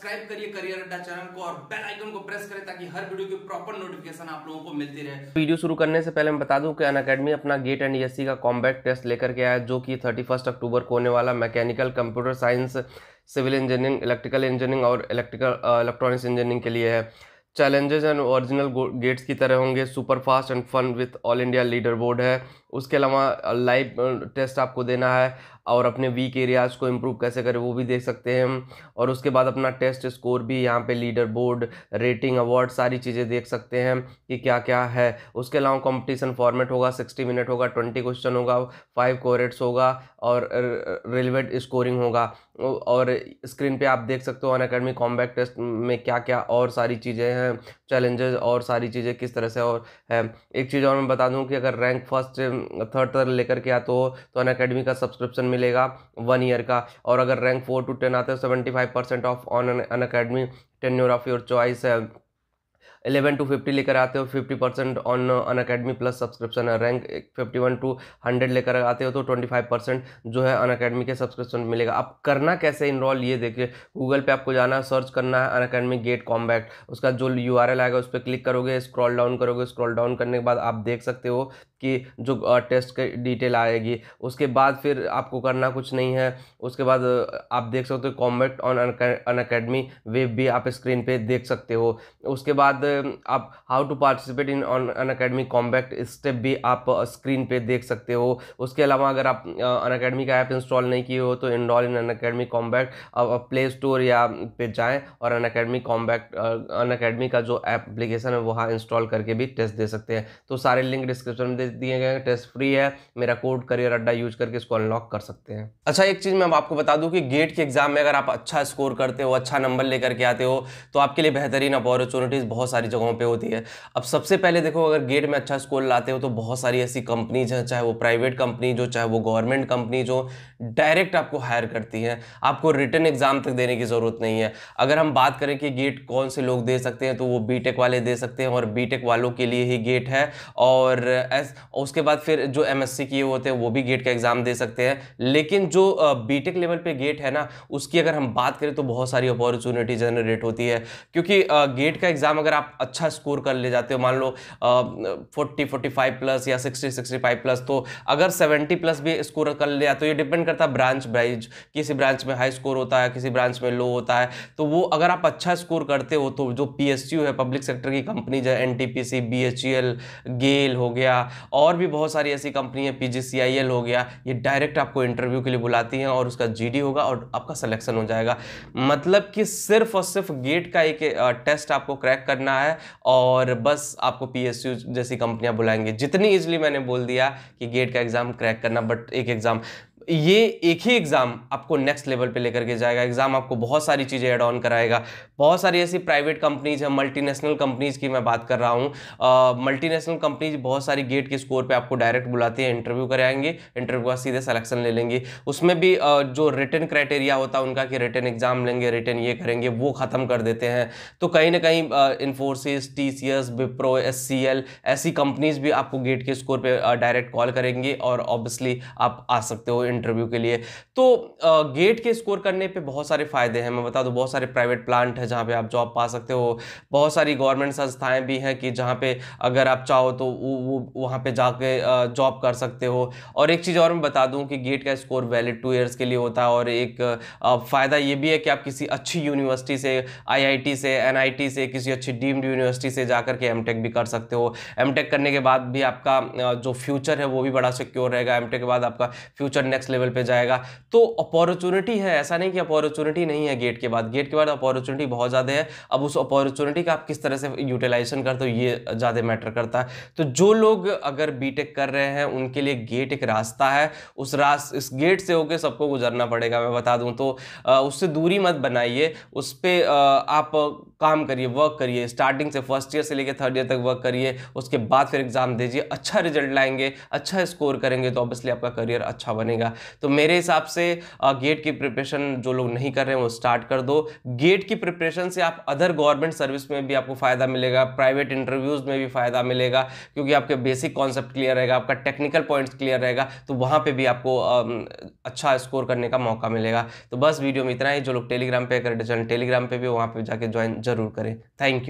Subscribe करिए career अड्डा channel को और बेल आइकन को प्रेस करें ताकि हर वीडियो की प्रॉपर नोटिफिकेशन आप लोगों को मिलती रहे। वीडियो शुरू करने से पहले मैं बता दूँ कि अन अकेडमी अपना गेट एंड एस का कॉम्बैक्ट टेस्ट लेकर के आया जो कि थर्टी अक्टूबर को होने वाला mechanical computer science civil engineering electrical engineering और इलेक्ट्रिकल इलेक्ट्रॉनिक्स इंजीनियरिंग के लिए है। चैलेंजेस एंड ओरिजिनल गेट्स की तरह होंगे super fast and fun with all India leader board है। उसके अलावा लाइव टेस्ट आपको देना है और अपने वीक एरियाज़ को इम्प्रूव कैसे करें, वो भी देख सकते हैं और उसके बाद अपना टेस्ट स्कोर भी यहाँ पे लीडर बोर्ड रेटिंग अवार्ड सारी चीज़ें देख सकते हैं कि क्या क्या है। उसके अलावा कंपटीशन फॉर्मेट होगा सिक्सटी मिनट होगा ट्वेंटी क्वेश्चन होगा फाइव कोरेट्स होगा और रिलेवेंट स्कोरिंग होगा। और स्क्रीन पे आप देख सकते हो अन अकेडमी कॉम्बैक्ट टेस्ट में क्या क्या और सारी चीज़ें हैं चैलेंजेस और सारी चीज़ें किस तरह से और है। एक चीज़ और मैं बता दूँ कि अगर रैंक फ़र्स्ट थर्ड तक लेकर के आते हो तो अन अकेडमी का सब्सक्रिप्शन मिलेगा वन ईयर का। और अगर रैंक फोर टू टेन आते हो seventy five percent off on Unacademy ten of your choice है। एलेवन टू फिफ्टी लेकर आते हो, fifty percent on Unacademy plus subscription rank fifty one to hundred लेकर आते हो तो ट्वेंटी फाइव परसेंट जो है अन अकेडमी के सब्सक्रिप्शन मिलेगा। अब करना कैसे इनरोल ये देखिए गूगल पे आपको जाना है सर्च करना है अन अकेडमी गेट कॉम्बैक्ट उसका जो यूआरएल आएगा, उस पर क्लिक करोगे स्क्रॉल डाउन करोगे स्क्रॉल डाउन करने के बाद आप देख सकते हो कि जो टेस्ट की डिटेल आएगी। उसके बाद फिर आपको करना कुछ नहीं है। उसके बाद आप देख सकते हो combat on Unacademy web भी आप स्क्रीन पे देख सकते हो। उसके बाद आप how to participate in on Unacademy combat step भी आप स्क्रीन पे देख सकते हो। उसके अलावा अगर आप अन अकेडमी का ऐप इंस्टॉल नहीं किए हो तो enrol in Unacademy combat play store या पे जाएँ और Unacademy combat Unacademy का जो एप्लीकेशन है, वहाँ इंस्टॉल करके भी टेस्ट दे सकते हैं। तो सारे लिंक डिस्क्रिप्शन में दे, दिए गए हैं। टेस्ट फ्री है। मेरा कोड करियर अड्डा यूज़ करके इसको अनलॉक कर सकते हैं। अच्छा एक चीज़ मैं आपको बता दूँ कि गेट के एग्ज़ाम में अगर आप अच्छा स्कोर करते हो अच्छा नंबर लेकर के आते हो तो आपके लिए बेहतरीन अपॉर्चुनिटीज़ बहुत सारी जगहों पे होती है। अब सबसे पहले देखो, अगर गेट में अच्छा स्कोर लाते हो तो बहुत सारी ऐसी कंपनीज़ हैं, चाहे वो प्राइवेट कंपनी जो, चाहे वो गवर्नमेंट कंपनी जो डायरेक्ट आपको हायर करती हैं। आपको रिटर्न एग्ज़ाम तक देने की ज़रूरत नहीं है। अगर हम बात करें कि गेट कौन से लोग दे सकते हैं तो वो बीटेक वाले दे सकते हैं और बीटेक वालों के लिए ही गेट है। और उसके बाद फिर जो एमएससी किए होते हैं, वो भी गेट का एग्ज़ाम दे सकते हैं। लेकिन जो बीटेक लेवल पर गेट है ना, उसकी अगर हम बात करें तो बहुत सारी अपॉर्चुनिटी जनरेट होती है। क्योंकि गेट का एग्ज़ाम अगर आप अच्छा स्कोर कर ले जाते हो। मान लो फोर्टी फोर्टी फाइव प्लस या सिक्सटी सिक्सटी फाइव प्लस तो अगर सेवेंटी प्लस भी स्कोर कर लिया तो ये डिपेंड करता है ब्रांच वाइज, किसी ब्रांच में हाई स्कोर होता है, किसी ब्रांच में लो होता है। तो वो अगर आप अच्छा स्कोर करते हो तो जो पी है, पब्लिक सेक्टर की कंपनी जो एन टी पी गेल हो गया, और भी बहुत सारी ऐसी कंपनी है, पीजीसीआईएल हो गया, ये डायरेक्ट आपको इंटरव्यू के लिए बुलाती हैं, और उसका जीडी होगा, और आपका सिलेक्शन हो जाएगा। मतलब कि सिर्फ़ और सिर्फ़ गेट का एक टेस्ट आपको क्रैक करना है और बस आपको पीएसयू जैसी कंपनियाँ बुलाएँगे। जितनी इजिली मैंने बोल दिया कि गेट का एग्ज़ाम क्रैक करना बट एक एग्ज़ाम ये एक ही एग्ज़ाम आपको नेक्स्ट लेवल पे लेकर के जाएगा। एग्ज़ाम आपको बहुत सारी चीज़ें एड ऑन कराएगा। बहुत सारी ऐसी प्राइवेट कंपनीज़ हैं मल्टीनेशनल कंपनीज़ की मैं बात कर रहा हूँ। मल्टीनेशनल कंपनीज़ बहुत सारी गेट के स्कोर पे आपको डायरेक्ट बुलाती है इंटरव्यू कराएँगे इंटरव्यू का सीधे सिलेक्शन ले लेंगे। उसमें भी आ, जो रिटर्न क्राइटेरिया होता है उनका कि रिटर्न एग्ज़ाम लेंगे रिटर्न ये करेंगे वो ख़त्म कर देते हैं। तो कहीं ना कहीं Infosys T C S Wipro S C L ऐसी कंपनीज़ भी आपको गेट के स्कोर पर डायरेक्ट कॉल करेंगे और ऑब्वियसली आप आ सकते हो। इंटरव्यू के लिए। तो गेट के स्कोर करने पे बहुत सारे फ़ायदे हैं। मैं बता दूँ, बहुत सारे प्राइवेट प्लांट हैं जहाँ पे आप जॉब पा सकते हो। बहुत सारी गवर्नमेंट संस्थाएँ भी हैं कि जहाँ पे अगर आप चाहो तो वो वहाँ पे जाके जॉब कर सकते हो। और एक चीज़ और मैं बता दूँ कि गेट का स्कोर वैलिड टू ईयर्स के लिए होता है। और एक फ़ायदा ये भी है कि आप किसी अच्छी यूनिवर्सिटी से आईआईटी से एनआईटी से, किसी अच्छी डीम्ड यूनिवर्सिटी से जाकर के एम भी कर सकते हो। एम करने के बाद भी आपका जो फ्यूचर है वो भी बड़ा सिक्योर रहेगा। एम के बाद आपका फ्यूचर नेक्स्ट नेक्स्ट लेवल पे जाएगा। तो अपॉर्चुनिटी है, ऐसा नहीं कि अपॉर्चुनिटी नहीं है गेट के बाद। गेट के बाद अपॉर्चुनिटी बहुत ज़्यादा है। अब उस अपॉर्चुनिटी का आप किस तरह से यूटिलाइजेशन करते हो, ये ज़्यादा मैटर करता है। तो जो लोग अगर बीटेक कर रहे हैं, उनके लिए गेट एक रास्ता है। उस रास, इस गेट से होकर सबको गुजरना पड़ेगा, मैं बता दूँ तो। उससे दूरी मत बनाइए। उस पर आप काम करिए वर्क करिए। स्टार्टिंग से फ़र्स्ट ईयर से लेकर थर्ड ईयर तक वर्क करिए। उसके बाद फिर एग्ज़ाम दीजिए। अच्छा रिज़ल्ट लाएँगे अच्छा स्कोर करेंगे तो ऑब्वियसली आपका करियर अच्छा बनेगा। तो मेरे हिसाब से गेट की प्रिपरेशन जो लोग नहीं कर रहे हैं, वो स्टार्ट कर दो। गेट की प्रिपरेशन से आप अदर गवर्नमेंट सर्विस में भी आपको फ़ायदा मिलेगा प्राइवेट इंटरव्यूज़ में भी फ़ायदा मिलेगा, क्योंकि आपके बेसिक कॉन्सेप्ट क्लियर रहेगा, आपका टेक्निकल पॉइंट्स क्लियर रहेगा तो वहाँ पर भी आपको अच्छा स्कोर करने का मौका मिलेगा। तो बस वीडियो में इतना ही, जो लोग टेलीग्राम पे कर टेलीग्राम पे भी वहाँ पे जाके ज्वाइन ज़रूर करें। Thank you